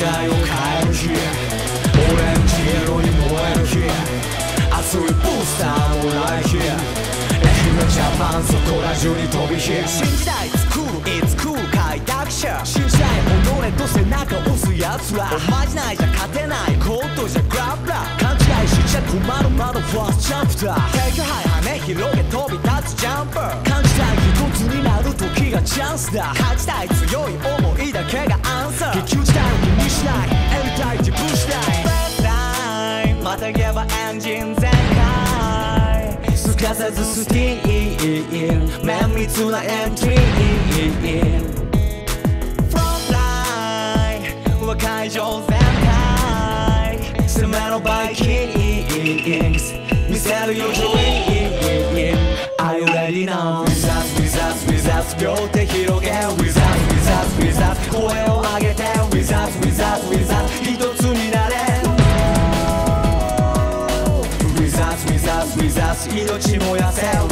代を変える日オレンジ色に燃える日熱いブースターもない日愛媛ジャパンそこら中に飛び火新時代作るいつ来る開拓者信じたい己と背中押すつらおまじないじゃ勝てないコートじゃグラブラ勘違いしちゃ困るまだファーストジャンプだテイクハ羽広げ飛び立つジャンプ感じたい一つになる時がチャンスだ勝ちたい強い思いだけがアンサー 激打ちたいを気にしないやりたい自分次第フライまたげばエンジン全開すかさずスティーン綿密なエントリー Front line は会場全開攻めのバイキングス見せるよ 命燃やせ